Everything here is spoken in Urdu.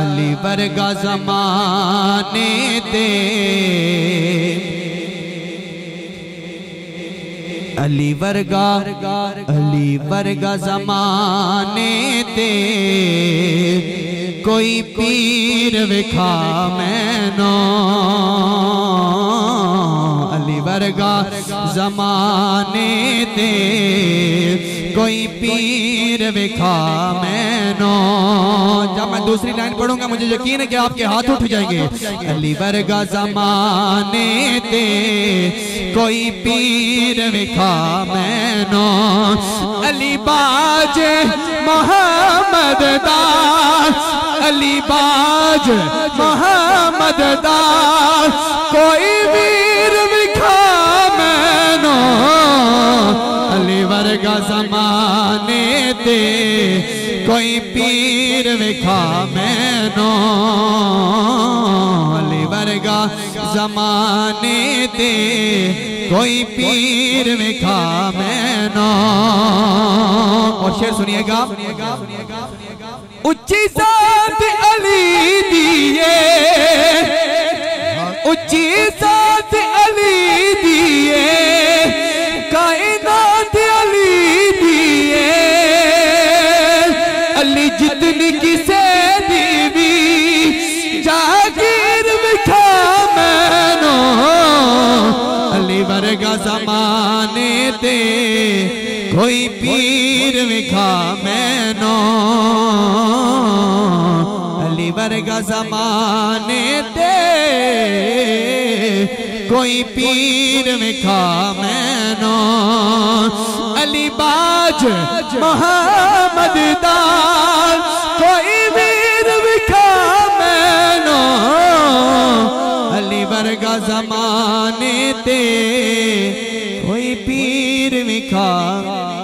علی ورگا زمانے تے علی ورگا علی ورگا زمانے تے کوئی پیر وکھا میں نو علی ورگا زمانے تے کوئی پیر وکھا میں نو۔ جب میں دوسری لائن پڑھوں گا، مجھے یقین ہے کہ آپ کے ہاتھ اٹھ جائیں گے۔ علی ورگا زمانے تے کوئی پیر وکھا میں نو۔ علی باج محمد دار علی باج محمد دار کوئی کوئی پیر وکھا میں نو علی ورگا زمانے تے کوئی پیر وکھا میں نو اور شیر سنیے گا۔ اچھی ذات علی دیئے اچھی ذات جتنی کسے دیوی، جاگیر بکھا مینو۔ علی ورگا زمانے تے کوئی پیر وکھا مینو۔ علی ورگا زمانے تے کوئی پیر وکھا میں حسینوں علی باج محمد دار کوئی پیر وکھا مینوں علی برگا زمانے تے کوئی پیر وکھا۔